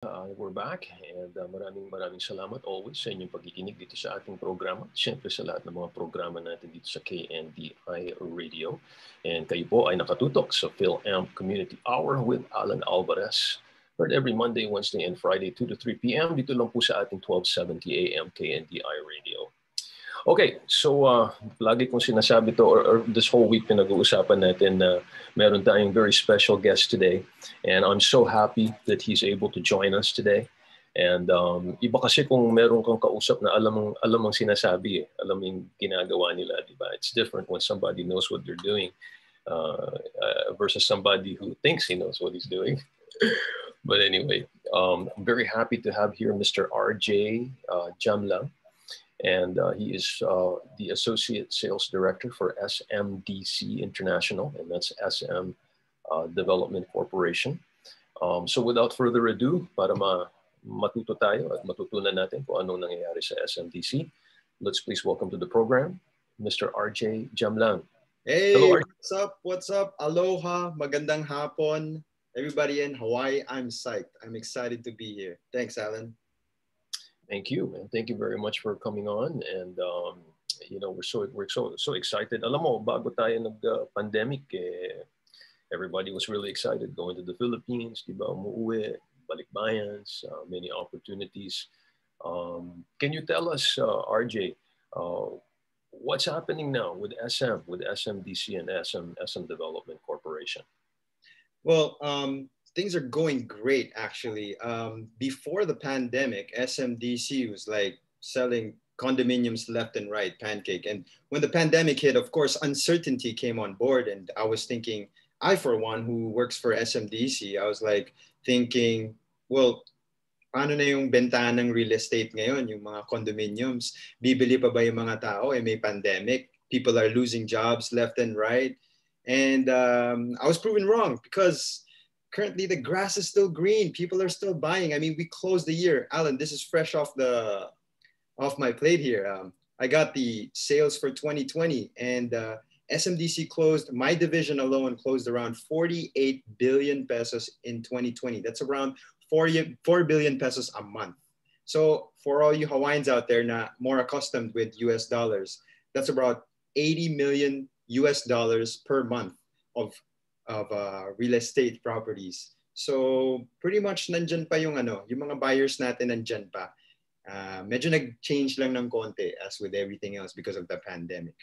Uh, we're back and uh, maraming maraming salamat always sa inyong pagkikinig dito sa ating programa. Siyempre sa lahat ng mga programa natin dito sa KNDI Radio. And kayo po ay nakatutok sa PhilAmp Community Hour with Alan Alvarez. Heard every Monday, Wednesday, and Friday, 2 to 3 p.m. Dito lang po sa ating 1270 AM KNDI Radio. Okay, so uh, lagi kong sinasabi to or, or this whole week pinag-uusapan natin na meron tayong very special guest today and I'm so happy that he's able to join us today. And um, iba kasi kung meron kang kausap na alam mong, alam mong sinasabi, eh, alam yung ginagawa nila, di ba? It's different when somebody knows what they're doing uh, uh, versus somebody who thinks he knows what he's doing. but anyway, um, I'm very happy to have here Mr. RJ uh, Jamla and uh, he is uh, the Associate Sales Director for SMDC International, and that's SM uh, Development Corporation. Um, so without further ado, para ma matuto tayo at matutunan natin kung anong nangyayari sa SMDC, let's please welcome to the program, Mr. RJ Jamlan. Hey, Hello, what's up? What's up? Aloha, magandang hapon. Everybody in Hawaii, I'm psyched. I'm excited to be here. Thanks, Allan. Thank you, and thank you very much for coming on. And um, you know, we're so we're so so excited. Alam mo, bago tayo nag-pandemic, eh, everybody was really excited going to the Philippines, di ba? Umuwi, balikbayans, uh, many opportunities. Um, can you tell us, uh, RJ, uh, what's happening now with SM, with SMDC and SM SM Development Corporation? Well, um, things are going great actually. Um, before the pandemic, SMDC was like selling condominiums left and right, pancake. And when the pandemic hit, of course, uncertainty came on board. And I was thinking, I, for one, who works for SMDC, I was like thinking, well, paano na yung bentahan ng real estate ngayon, yung mga condominiums? Bibili pa ba yung mga tao? Eh, may pandemic. People are losing jobs left and right. And um, I was proven wrong because currently the grass is still green. People are still buying. I mean, we closed the year. Allan, this is fresh off the off my plate here. Um, I got the sales for 2020 and uh, SMDC closed, my division alone closed around 48 billion pesos in 2020. That's around 4, 4 billion pesos a month. So for all you Hawaiians out there not more accustomed with US dollars, that's about 80 million US dollars per month of of uh, real estate properties. So pretty much nandyan pa yung ano, yung mga buyers natin nandyan pa. Uh, medyo nag-change lang ng konti as with everything else because of the pandemic.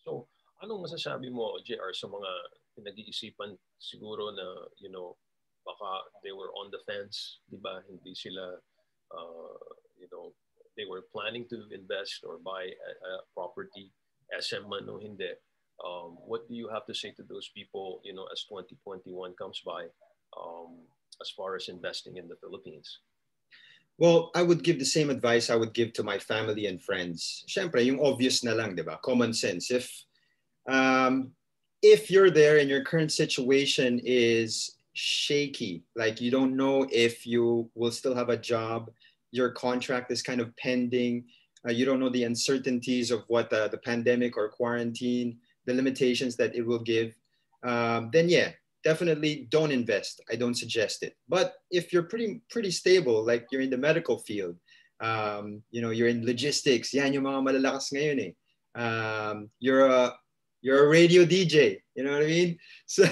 So, anong masasabi mo, JR, sa mga pinag-iisipan siguro na, you know, baka they were on the fence, di ba? Hindi sila, uh, you know, they were planning to invest or buy a, a property, SM man o hindi um, what do you have to say to those people, you know, as 2021 comes by, um, as far as investing in the Philippines? Well, I would give the same advice I would give to my family and friends. Siyempre, yung obvious na lang, ba? Common sense. If, um, if you're there and your current situation is shaky, like you don't know if you will still have a job, your contract is kind of pending, uh, you don't know the uncertainties of what the, the pandemic or quarantine the limitations that it will give, um, then yeah, definitely don't invest. I don't suggest it. But if you're pretty pretty stable, like you're in the medical field, um, you know, you're in logistics, yan yung mga malalakas ngayon eh. Um, you're a you're a radio DJ, you know what I mean? So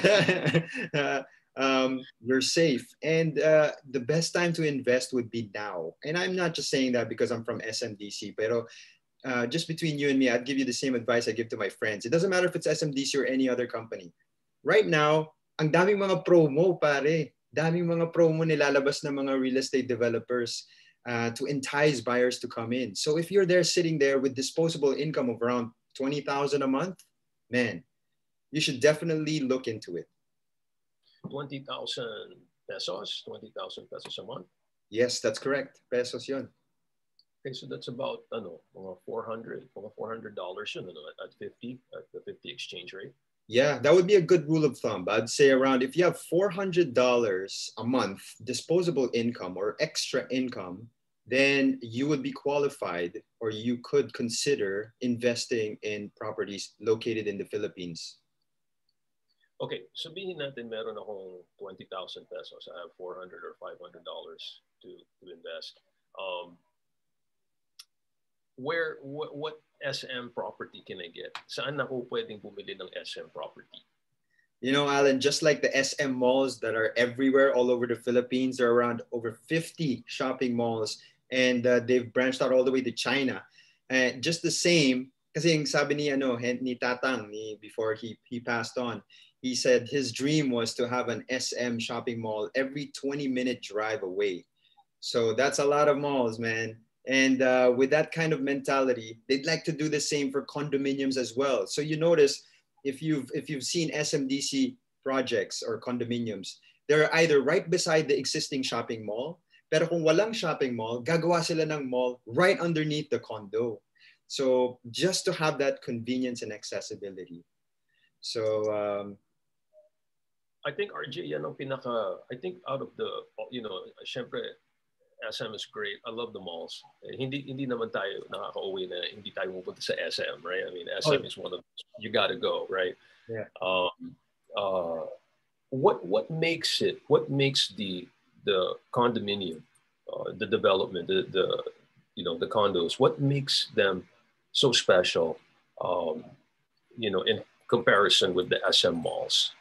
uh, um, you're safe. And uh, the best time to invest would be now. And I'm not just saying that because I'm from SMDC, pero uh, just between you and me, I'd give you the same advice I give to my friends. It doesn't matter if it's SMDC or any other company. Right now, ang daming mga promo, pare. Daming mga promo nilalabas ng mga real estate developers uh, to entice buyers to come in. So if you're there sitting there with disposable income of around 20,000 a month, man, you should definitely look into it. 20,000 pesos, 20,000 pesos a month? Yes, that's correct. Pesos yun. Okay, so that's about ano, mga 400, mga 400 dollars yun ano, at 50 at the 50 exchange rate. Yeah, that would be a good rule of thumb. I'd say around if you have $400 a month disposable income or extra income, then you would be qualified or you could consider investing in properties located in the Philippines. Okay, sabihin natin meron akong 20,000 pesos. I have 400 or 500 dollars to, to invest. Where, what, what SM property can I get? Saan ako pwedeng bumili ng SM property? You know, Allan, just like the SM malls that are everywhere all over the Philippines, there are around over 50 shopping malls and uh, they've branched out all the way to China. And just the same, kasi yung sabi ni, ano, ni Tatang ni, before he, he passed on, he said his dream was to have an SM shopping mall every 20 minute drive away. So that's a lot of malls, man. And uh, with that kind of mentality, they'd like to do the same for condominiums as well. So you notice if you've if you've seen SMDC projects or condominiums, they're either right beside the existing shopping mall, pero kung walang shopping mall, gagawa sila ng mall right underneath the condo. So just to have that convenience and accessibility. So um, I think RJ yan ang pinaka I think out of the you know, syempre SM is great. I love the malls. Eh, hindi hindi naman tayo nakaka-uwi na hindi tayo pupunta sa SM, right? I mean, SM oh. is one of you got to go, right? Yeah. Um, uh, what what makes it? What makes the the condominium, uh, the development, the the you know the condos? What makes them so special? Um, you know, in comparison with the SM malls.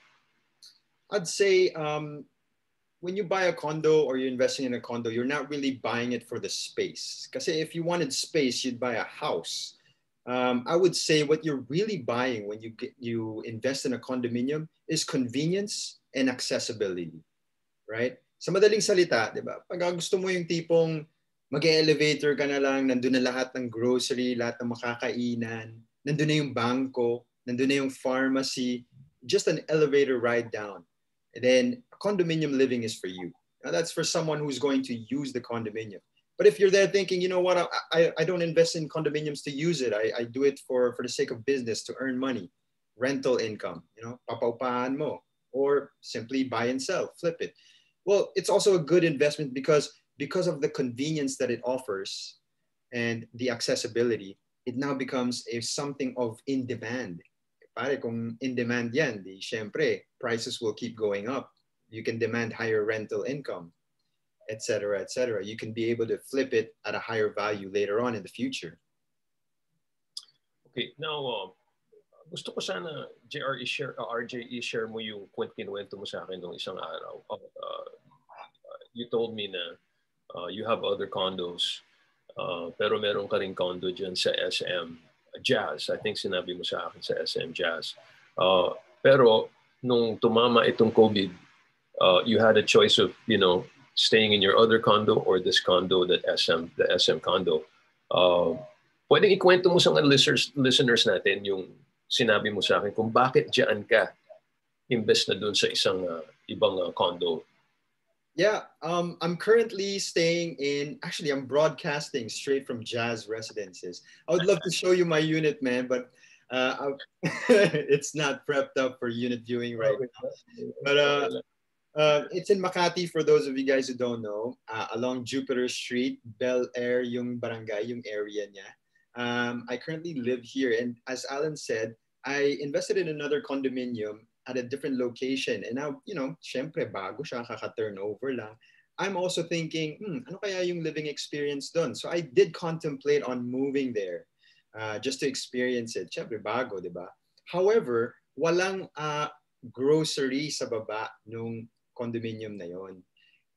I'd say um, when you buy a condo or you're investing in a condo, you're not really buying it for the space. Because if you wanted space, you'd buy a house. Um, I would say what you're really buying when you get you invest in a condominium is convenience and accessibility, right? Sa madaling salita, di ba? Pag gusto mo yung tipong mag-elevator ka na lang, nandun na lahat ng grocery, lahat ng makakainan, nandun na yung bangko, nandun na yung pharmacy, just an elevator ride down. Then condominium living is for you. Now that's for someone who's going to use the condominium. But if you're there thinking, you know what, I, I, I don't invest in condominiums to use it. I, I do it for, for the sake of business to earn money, rental income, you know, papaupahan mo, or simply buy and sell, flip it. Well, it's also a good investment because because of the convenience that it offers and the accessibility, it now becomes a something of in demand. Pare, kung in demand yan, di syempre, prices will keep going up you can demand higher rental income, etc., etc. You can be able to flip it at a higher value later on in the future. Okay, now uh, gusto ko sana JR i-share uh, RJ i-share mo yung kwent kinuwento mo sa akin nung isang araw. Uh, uh, you told me na uh, you have other condos uh, pero meron ka ring condo dyan sa SM Jazz. I think sinabi mo sa akin sa SM Jazz. Uh, pero nung tumama itong COVID, uh, you had a choice of you know staying in your other condo or this condo that SM the SM condo. Uh, pwedeng ikwento mo sa listeners listeners natin yung sinabi mo sa akin kung bakit diyan ka invest na dun sa isang uh, ibang uh, condo. Yeah, um, I'm currently staying in. Actually, I'm broadcasting straight from Jazz Residences. I would love to show you my unit, man, but uh, it's not prepped up for unit viewing right now. But uh, uh, it's in Makati for those of you guys who don't know, uh, along Jupiter Street, Bel Air, yung barangay, yung area niya. Um, I currently live here, and as Allan said, I invested in another condominium at a different location. And now, you know, syempre bago siya, kaka-turnover lang. I'm also thinking, hmm, ano kaya yung living experience done? So I did contemplate on moving there uh, just to experience it. Syempre bago, di ba? However, walang uh, grocery sa baba nung condominium na yon.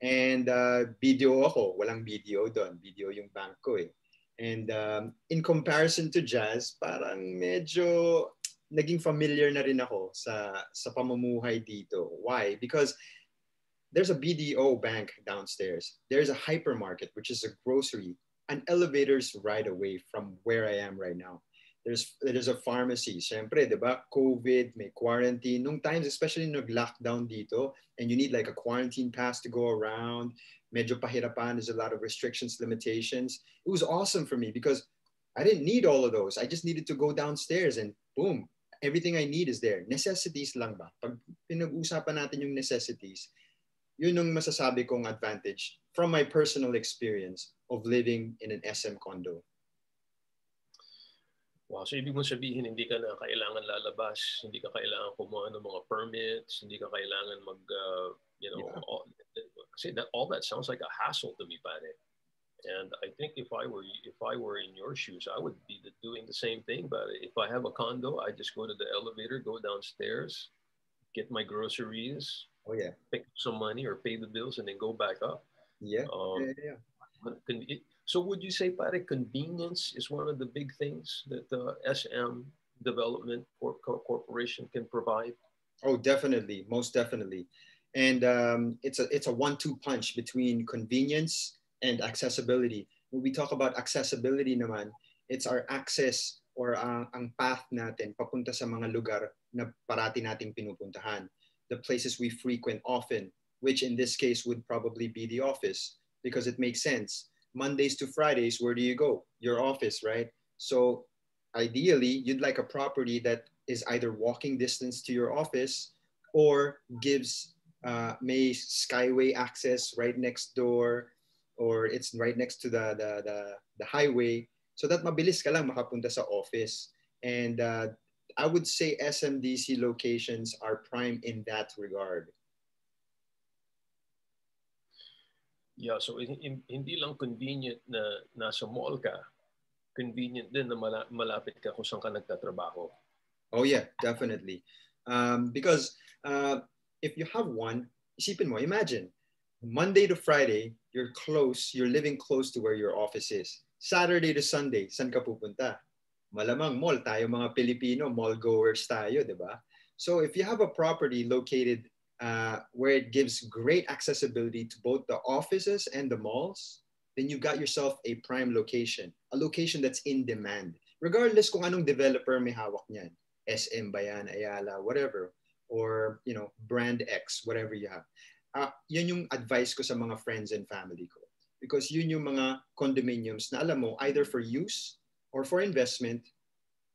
And uh, video ako, walang video doon. Video yung bank ko eh. And um, in comparison to jazz, parang medyo naging familiar na rin ako sa, sa pamumuhay dito. Why? Because there's a BDO bank downstairs. There's a hypermarket, which is a grocery, and elevators right away from where I am right now there's there's a pharmacy. Siyempre, 'di ba? COVID, may quarantine. Nung times especially nag-lockdown dito and you need like a quarantine pass to go around, medyo pahirapan, there's a lot of restrictions, limitations. It was awesome for me because I didn't need all of those. I just needed to go downstairs and boom, everything I need is there. Necessities lang ba? Pag pinag-usapan natin yung necessities, yun yung masasabi kong advantage from my personal experience of living in an SM condo. Wow, so ibig mong sabihin, hindi ka na kailangan lalabas, hindi ka kailangan kumuha ng mga permits, hindi ka kailangan mag, uh, you know, yeah. all, kasi that, all that sounds like a hassle to me, pare. And I think if I were if I were in your shoes, I would be doing the same thing. But if I have a condo, I just go to the elevator, go downstairs, get my groceries, oh yeah, pick up some money or pay the bills, and then go back up. Yeah, um, yeah, yeah. So would you say, pare, convenience is one of the big things that the SM Development Corporation can provide? Oh, definitely, most definitely. And um, it's a it's a one-two punch between convenience and accessibility. When we talk about accessibility naman, it's our access or uh, ang path natin papunta sa mga lugar na parati nating pinupuntahan. The places we frequent often, which in this case would probably be the office because it makes sense Mondays to Fridays, where do you go? Your office, right? So ideally, you'd like a property that is either walking distance to your office or gives uh, may skyway access right next door or it's right next to the, the, the, the highway so that mabilis ka lang makapunta sa office. And uh, I would say SMDC locations are prime in that regard. Yeah, so hindi lang convenient na nasa mall ka, convenient din na malapit ka kung saan ka nagtatrabaho. Oh yeah, definitely. Um, because uh, if you have one, isipin mo, imagine, Monday to Friday, you're close, you're living close to where your office is. Saturday to Sunday, saan ka pupunta? Malamang mall, tayo mga Pilipino, mall goers tayo, di ba? So if you have a property located uh, where it gives great accessibility to both the offices and the malls, then you got yourself a prime location, a location that's in demand. Regardless kung anong developer may hawak niyan, SM Bayan, Ayala, whatever, or you know, brand X, whatever you have. Uh, yun yung advice ko sa mga friends and family ko. Because yun yung mga condominiums na alam mo, either for use or for investment,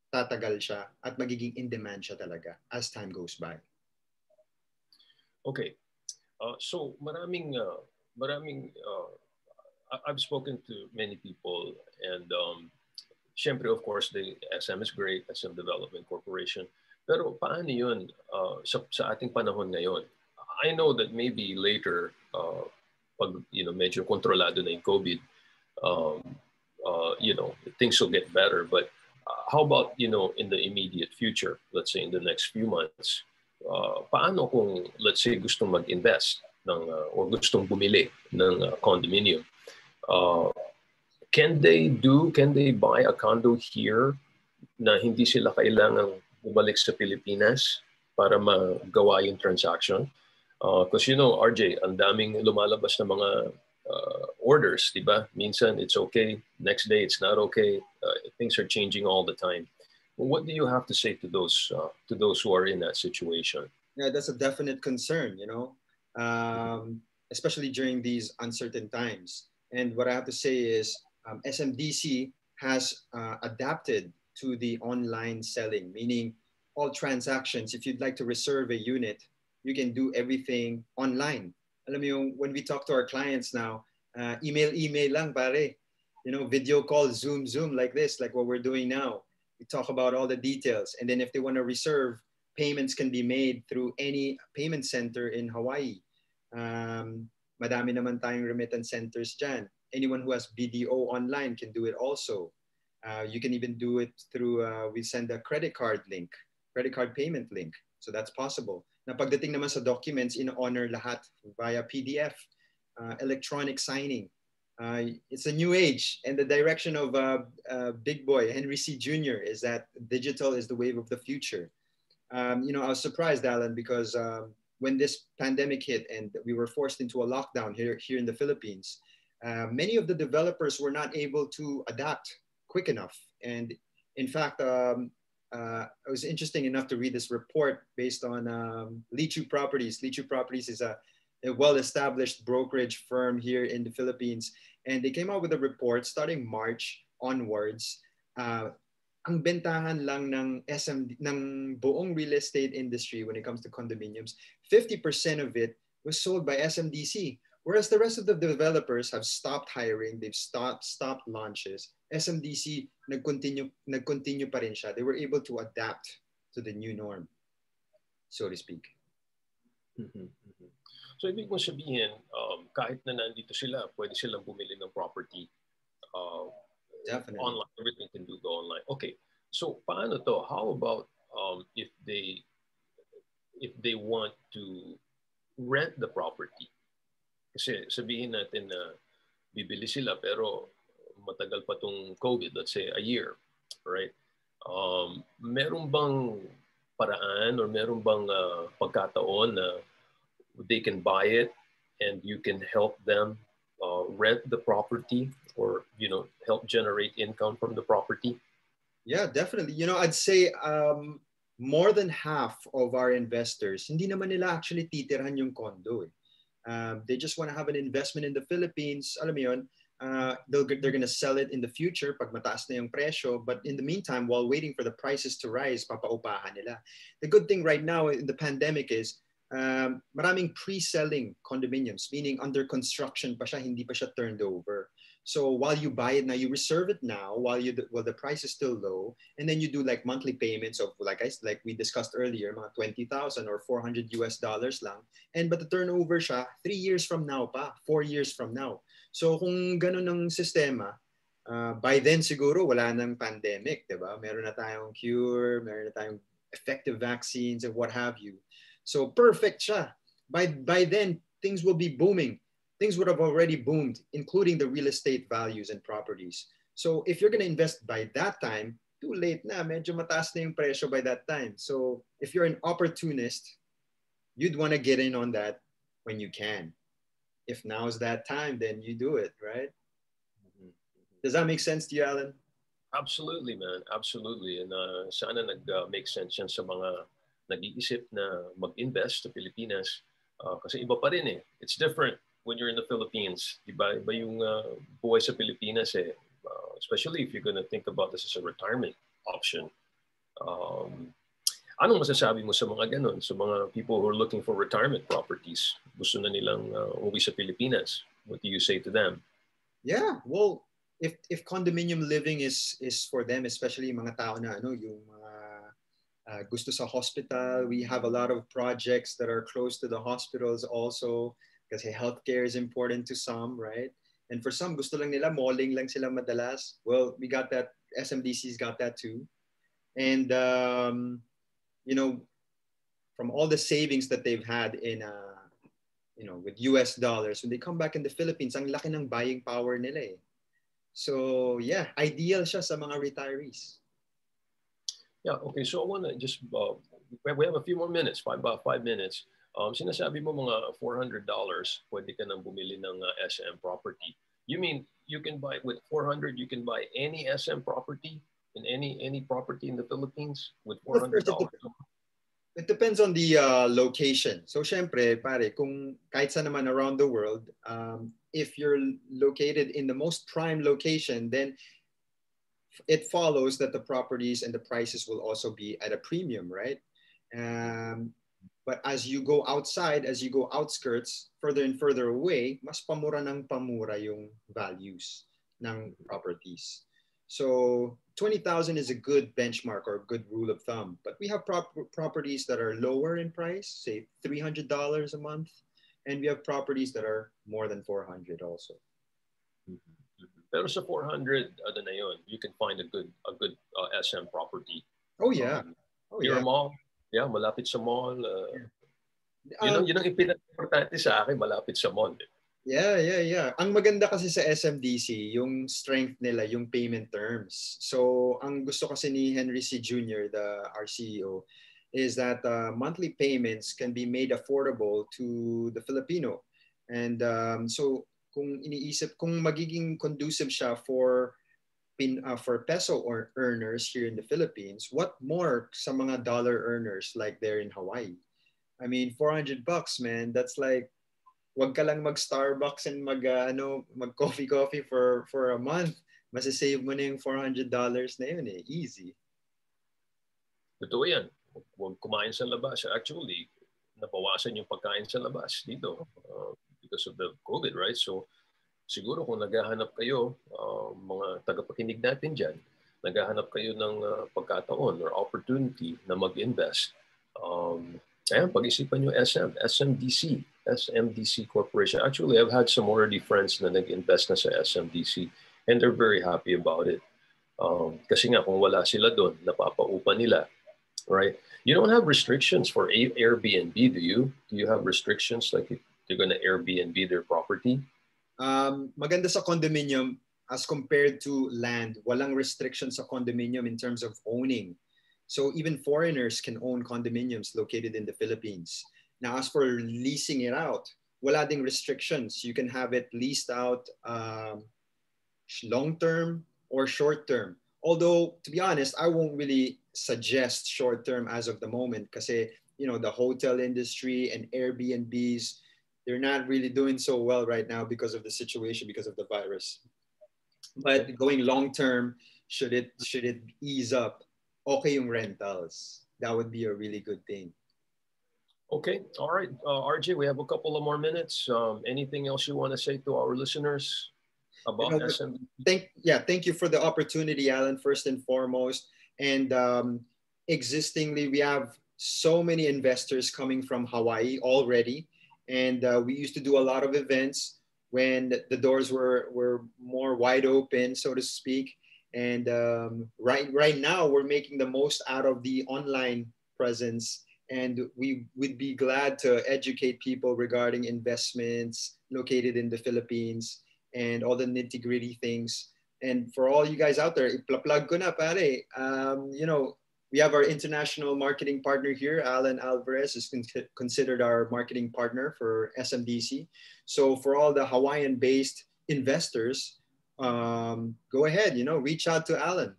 tatagal siya at magiging in demand siya talaga as time goes by. Okay. Uh, so maraming uh, maraming uh, I've spoken to many people and um, syempre of course the SM is great, SM Development Corporation. Pero paano yun uh, sa, sa ating panahon ngayon? I know that maybe later uh, pag you know medyo kontrolado na yung COVID, um, uh, you know things will get better. But uh, how about you know in the immediate future? Let's say in the next few months, uh, paano kung let's say gustong mag-invest ng uh, or gustong bumili ng uh, condominium uh, can they do can they buy a condo here na hindi sila kailangang bumalik sa Pilipinas para magawa yung transaction because uh, you know RJ ang daming lumalabas na mga uh, orders di ba minsan it's okay next day it's not okay uh, things are changing all the time what do you have to say to those uh, to those who are in that situation? Yeah, that's a definite concern. You know, um, especially during these uncertain times. And what I have to say is, um, SMDC has uh, adapted to the online selling, meaning all transactions. If you'd like to reserve a unit, you can do everything online. Alam mo when we talk to our clients now, uh, email, email lang pare. You know, video call, Zoom, Zoom like this, like what we're doing now we talk about all the details. And then if they want to reserve, payments can be made through any payment center in Hawaii. Um, madami naman tayong remittance centers dyan. Anyone who has BDO online can do it also. Uh, you can even do it through, uh, we send a credit card link, credit card payment link. So that's possible. Na pagdating naman sa documents, in-honor lahat via PDF, uh, electronic signing. Uh, it's a new age and the direction of uh, uh, big boy henry Sy Jr is that digital is the wave of the future. Um, you know i was surprised alan because um, when this pandemic hit and we were forced into a lockdown here, here in the philippines uh, many of the developers were not able to adapt quick enough. And in fact um, uh, it was interesting enough to read this report based on um, Leechiu Properties. Leechiu Properties is a, a well-established brokerage firm here in the Philippines and they came out with a report starting March onwards. Uh, ang bentahan lang ng SM ng buong real estate industry when it comes to condominiums, 50% of it was sold by SMDC, Whereas the rest of the developers have stopped hiring, they've stopped stopped launches. SMDC nag-continue nag-continue pa rin siya. They were able to adapt to the new norm, so to speak. Mm-hmm. So ibig mo sabihin, um, kahit na nandito sila, pwede silang bumili ng property uh, Definitely. online. Everything can do go online. Okay. So paano to? How about um, if they if they want to rent the property? Kasi sabihin natin na bibili sila pero matagal pa tong COVID, let's say a year, right? Um, meron bang paraan or meron bang uh, pagkataon na they can buy it and you can help them uh, rent the property or you know help generate income from the property yeah definitely you know i'd say um, more than half of our investors hindi naman nila actually titirhan yung condo eh. um, they just want to have an investment in the philippines alam mo yun uh, they're, they're going to sell it in the future pag mataas na yung presyo but in the meantime while waiting for the prices to rise papaupahan nila the good thing right now in the pandemic is um, maraming pre-selling condominiums, meaning under construction pa siya, hindi pa siya turned over. So while you buy it now, you reserve it now while you while the price is still low, and then you do like monthly payments of like I like we discussed earlier, mga 20,000 or 400 US dollars lang. And but the turnover siya three years from now pa, four years from now. So kung ganun ng sistema, uh, by then siguro wala nang pandemic, 'di ba? Meron na tayong cure, meron na tayong effective vaccines and what have you. So perfect siya. By, by then, things will be booming. Things would have already boomed, including the real estate values and properties. So if you're going to invest by that time, too late na, medyo mataas na yung presyo by that time. So if you're an opportunist, you'd want to get in on that when you can. If now's that time, then you do it, right? Mm-hmm. Does that make sense to you, Allan? Absolutely, man. Absolutely. And uh, sana nag-make uh, sense yan sa mga nag-iisip na mag-invest sa Pilipinas uh, kasi iba pa rin eh. It's different when you're in the Philippines. Iba, iba yung uh, buhay sa Pilipinas eh. Uh, especially if you're gonna think about this as a retirement option. Um, anong masasabi mo sa mga ganun? Sa mga people who are looking for retirement properties? Gusto na nilang uh, umuwi sa Pilipinas. What do you say to them? Yeah, well, if if condominium living is is for them, especially mga tao na ano, yung uh, gusto sa hospital. We have a lot of projects that are close to the hospitals also because healthcare is important to some, right? And for some, gusto lang nila, malling lang sila madalas. Well, we got that, SMDC's got that too. And, um, you know, from all the savings that they've had in, uh, you know, with US dollars, when they come back in the Philippines, ang laki ng buying power nila eh. So, yeah, ideal siya sa mga retirees. Yeah, okay. So I want to just, uh, we have a few more minutes, five, about five minutes. Um, sinasabi mo mga $400, pwede ka nang bumili ng uh, SM property. You mean you can buy, with 400, you can buy any SM property in any any property in the Philippines with $400? It depends on the uh, location. So syempre, pare, kung kahit sa naman around the world, um, if you're located in the most prime location, then it follows that the properties and the prices will also be at a premium, right? Um, but as you go outside, as you go outskirts, further and further away, mas pamura ng pamura yung values ng properties. So 20,000 is a good benchmark or a good rule of thumb. But we have prop- properties that are lower in price, say $300 a month. And we have properties that are more than 400 also. Pero sa 400, ano na yun, you can find a good a good uh, SM property. Oh yeah. Um, oh yeah. mall. Yeah, malapit sa mall. Uh, yeah. Yun, um, yun ang importante sa akin, malapit sa mall. Eh. Yeah, yeah, yeah. Ang maganda kasi sa SMDC, yung strength nila, yung payment terms. So, ang gusto kasi ni Henry Sy Jr., the, our CEO, is that uh, monthly payments can be made affordable to the Filipino. And um, so kung iniisip kung magiging conducive siya for pin uh, for peso or earners here in the Philippines, what more sa mga dollar earners like there in Hawaii? I mean, 400 bucks, man. That's like wag ka lang mag Starbucks and mag uh, ano, mag coffee for for a month. Masasave mo na yung 400 dollars na yun eh. Easy. Totoo yan. Huwag kumain sa labas. Actually, nabawasan yung pagkain sa labas dito. Uh, because of the COVID, right? So siguro kung naghahanap kayo, uh, mga tagapakinig natin dyan, naghahanap kayo ng uh, pagkataon or opportunity na mag-invest, um, ayan, pag-isipan nyo SM, SMDC, SMDC Corporation. Actually, I've had some already friends na nag-invest na sa SMDC and they're very happy about it. Um, kasi nga, kung wala sila doon, napapaupa nila, right? You don't have restrictions for Airbnb, do you? Do you have restrictions like if they're to Airbnb their property? Um, maganda sa condominium as compared to land. Walang restrictions sa condominium in terms of owning. So even foreigners can own condominiums located in the Philippines. Now, as for leasing it out, wala ding restrictions. You can have it leased out um, long term or short term. Although, to be honest, I won't really suggest short term as of the moment because, you know, the hotel industry and Airbnbs, they're not really doing so well right now because of the situation, because of the virus. But going long term, should it should it ease up, okay yung rentals. That would be a really good thing. Okay, all right, uh, RJ, we have a couple of more minutes. Um, anything else you want to say to our listeners? about you know? Thank yeah, thank you for the opportunity, Allan. First and foremost, and um, existingly, we have so many investors coming from Hawaii already, and uh, we used to do a lot of events when the doors were were more wide open, so to speak. And um, right right now, we're making the most out of the online presence and we would be glad to educate people regarding investments located in the Philippines and all the nitty gritty things. And for all you guys out there, plug ko na pare. Um, you know, we have our international marketing partner here, Allan Alvarez is considered our marketing partner for SMDC. So for all the Hawaiian-based investors, um, go ahead, you know, reach out to Allan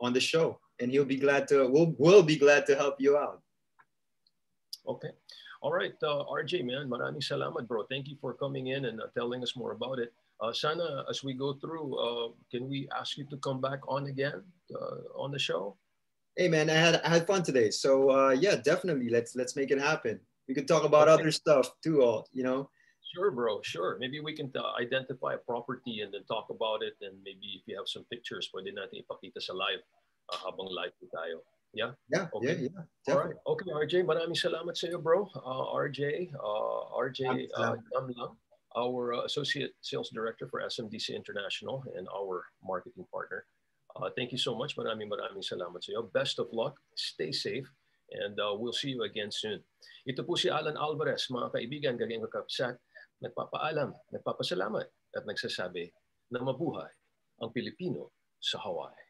on the show, and he'll be glad to. We'll, we'll be glad to help you out. Okay. All right, uh, RJ, man, maraming salamat, bro. Thank you for coming in and uh, telling us more about it. Uh, Sana, as we go through, uh, can we ask you to come back on again uh, on the show? Hey man, I had I had fun today. So uh, yeah, definitely let's let's make it happen. We could talk about okay. other stuff too. All you know. Sure, bro. Sure. Maybe we can uh, identify a property and then talk about it. And maybe if you have some pictures, pwede natin ipakita sa live uh, habang live tayo. Yeah? Yeah, okay. yeah, yeah. Definitely. All right. Okay, RJ, maraming salamat sa iyo, bro. Uh, RJ, uh, RJ uh, Damlang our uh, Associate Sales Director for SMDC International and our marketing partner. Uh, thank you so much. Maraming maraming salamat sa iyo. Best of luck. Stay safe. And uh, we'll see you again soon. Ito po si Alan Alvarez, mga kaibigan, galing kakapsat, nagpapaalam, nagpapasalamat at nagsasabi na mabuhay ang Pilipino sa Hawaii.